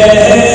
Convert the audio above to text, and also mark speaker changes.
Speaker 1: Yeah.